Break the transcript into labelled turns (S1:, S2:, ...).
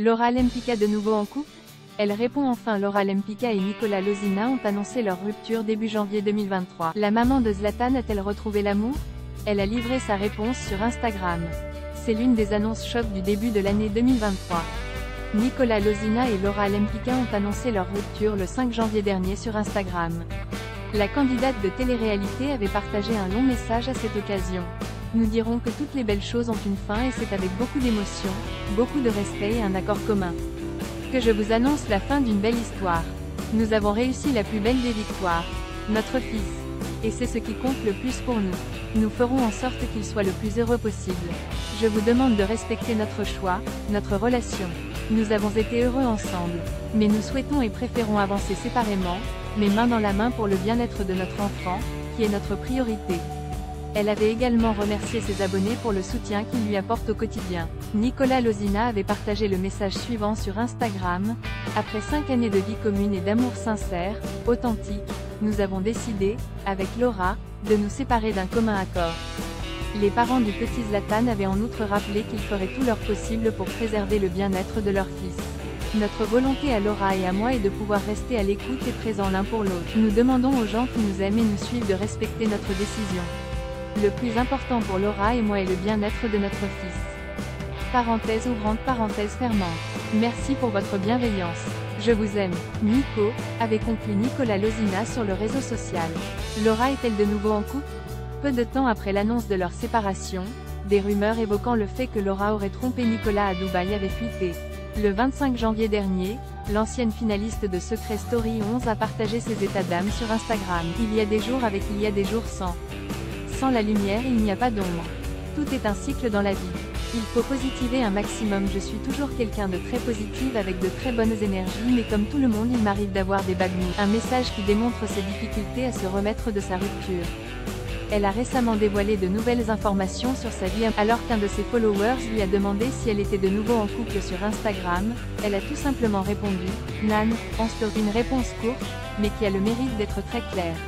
S1: Laura Lempicka de nouveau en couple? Elle répond enfin Laura Lempicka et Nicolas Lozina ont annoncé leur rupture début janvier 2023. La maman de Zlatan a-t-elle retrouvé l'amour? Elle a livré sa réponse sur Instagram. C'est l'une des annonces choc du début de l'année 2023. Nicolas Lozina et Laura Lempicka ont annoncé leur rupture le 5 janvier dernier sur Instagram. La candidate de télé-réalité avait partagé un long message à cette occasion. Nous dirons que toutes les belles choses ont une fin et c'est avec beaucoup d'émotion, beaucoup de respect et un accord commun. Que je vous annonce la fin d'une belle histoire. Nous avons réussi la plus belle des victoires. Notre fils. Et c'est ce qui compte le plus pour nous. Nous ferons en sorte qu'il soit le plus heureux possible. Je vous demande de respecter notre choix, notre relation. Nous avons été heureux ensemble. Mais nous souhaitons et préférons avancer séparément, mais main dans la main pour le bien-être de notre enfant, qui est notre priorité. Elle avait également remercié ses abonnés pour le soutien qu'ils lui apportent au quotidien. Nicolas Lozina avait partagé le message suivant sur Instagram. Après cinq années de vie commune et d'amour sincère, authentique, nous avons décidé, avec Laura, de nous séparer d'un commun accord. Les parents du petit Zlatan avaient en outre rappelé qu'ils feraient tout leur possible pour préserver le bien-être de leur fils. Notre volonté à Laura et à moi est de pouvoir rester à l'écoute et présent l'un pour l'autre. Nous demandons aux gens qui nous aiment et nous suivent de respecter notre décision. Le plus important pour Laura et moi est le bien-être de notre fils. Parenthèse ouvrante parenthèse fermante. Merci pour votre bienveillance. Je vous aime, Nico, avait conclu Nicolas Lozina sur le réseau social. Laura est-elle de nouveau en couple? Peu de temps après l'annonce de leur séparation, des rumeurs évoquant le fait que Laura aurait trompé Nicolas à Dubaï avaient fuité. Le 25 janvier dernier, l'ancienne finaliste de Secret Story 11 a partagé ses états d'âme sur Instagram. Il y a des jours avec il y a des jours sans. Sans la lumière il n'y a pas d'ombre. Tout est un cycle dans la vie. Il faut positiver un maximum je suis toujours quelqu'un de très positif avec de très bonnes énergies mais comme tout le monde il m'arrive d'avoir des bad. Un message qui démontre ses difficultés à se remettre de sa rupture. Elle a récemment dévoilé de nouvelles informations sur sa vie alors qu'un de ses followers lui a demandé si elle était de nouveau en couple sur Instagram, elle a tout simplement répondu, Nan, en story une réponse courte, mais qui a le mérite d'être très claire.